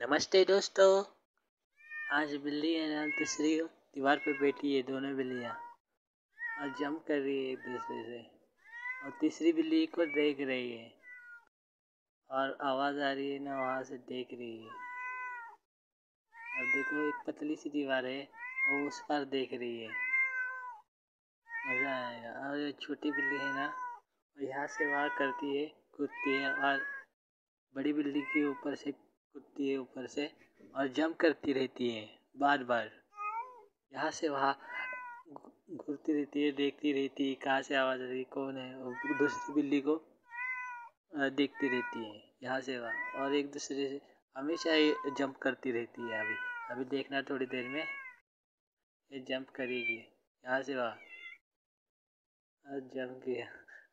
नमस्ते दोस्तों। आज बिल्ली है ना, तीसरी दीवार पे बैठी है, दोनों बिल्लियाँ। और जंप कर रही है एक दूसरे से। और तीसरी बिल्ली को देख रही है। और आवाज़ आ रही है ना, वहाँ से देख रही है। अब देखो, एक पतली सी दीवार है वो उस पर देख रही है। मज़ा आएगा। और ये छोटी बिल्ली है ना, वो यहाँ से वहाँ करती है, कूदती है, और बड़ी बिल्ली के ऊपर से कूदती है ऊपर से और जंप करती रहती है बार बार। यहाँ से वहाँ घूरती रहती है, देखती रहती है कहाँ से आवाज़ आ रही है, कौन है और दूसरी बिल्ली को देखती रहती है। यहाँ से वहाँ और एक दूसरे से हमेशा ये जंप करती रहती है अभी। अभी देखना थोड़ी देर में, ये जंप करेगी। यहाँ से वहाँ और जंप किया।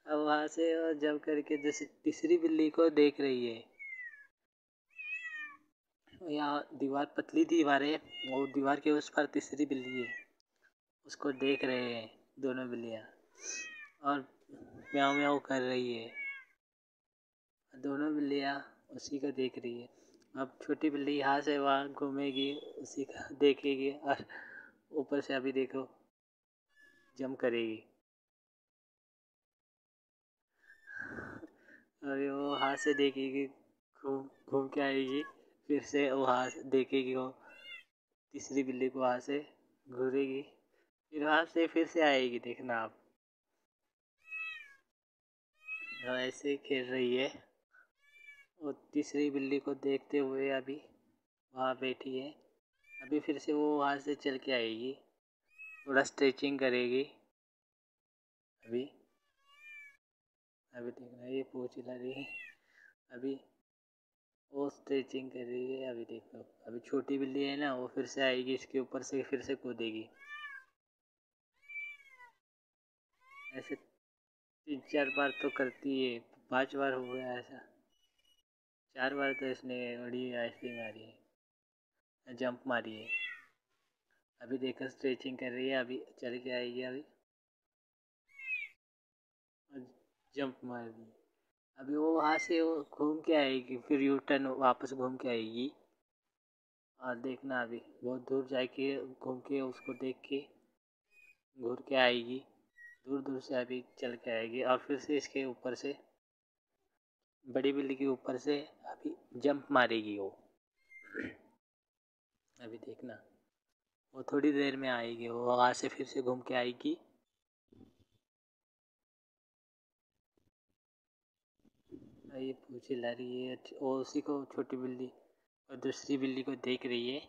अब वहाँ से जंप करके जैसे तीसरी बिल्ली को देख रही है। यहाँ दीवार, पतली दीवार है वो दीवार के उस पर तीसरी बिल्ली है। उसको देख रहे हैं दोनों बिल्लियाँ और म्याऊ म्याऊ कर रही है। दोनों बिल्लियाँ उसी को देख रही है। अब छोटी बिल्ली यहाँ से वहाँ घूमेगी, उसी का देखेगी और ऊपर से अभी देखो, जम करेगी। अभी वो हाथ से देखेगी, घूम घूम के आएगी। फिर से वहाँ से देखेगी वो, तीसरी बिल्ली को वहाँ से घूरेगी। फिर वहाँ से फिर से आएगी, देखना आप। तो ऐसे ही खेल रही है। वो तीसरी बिल्ली को देखते हुए अभी वहाँ बैठी है। अभी फिर से वो वहाँ से चल के आएगी। थोड़ा स्ट्रेचिंग करेगी। अभी अभी देखना, ये पूछ रही है। अभी वो स्ट्रेचिंग कर रही है, अभी देखो। अभी छोटी बिल्ली है ना, वो फिर से आएगी, इसके ऊपर से फिर से कूदेगी। ऐसे तीन चार बार तो करती है, पाँच बार हो गया ऐसा। चार बार तो इसने बड़ी ऐसी मारी है, जंप मारी है। अभी देखो स्ट्रेचिंग कर रही है, अभी चल के आएगी अभी। जंप मार दी। अभी वो वहाँ से वो घूम के आएगी, फिर यू टर्न वापस घूम के आएगी। और देखना अभी, बहुत दूर जाके, घूम के उसको देख के घूर के आएगी। दूर दूर से अभी चल के आएगी। और फिर से इसके ऊपर से, बड़ी बिल्ली के ऊपर से अभी जंप मारेगी वो। अभी देखना। वो थोड़ी देर में आएगी, वो वहाँ से फिर से घूम के आएगी। ये पूछ ला रही है और उसी को छोटी बिल्ली, और दूसरी बिल्ली को देख रही है।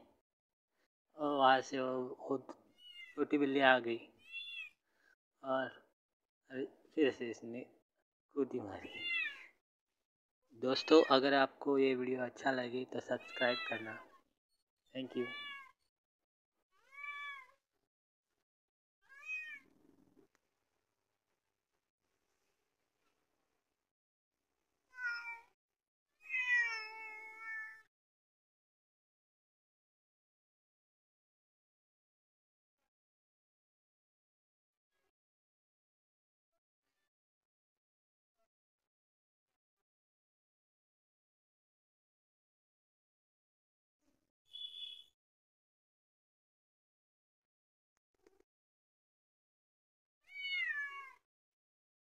और वहाँ से वो छोटी बिल्ली आ गई। और फिर से इसने कूदी मारी। दोस्तों, अगर आपको ये वीडियो अच्छा लगे तो सब्सक्राइब करना। Thank you.